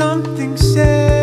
something said.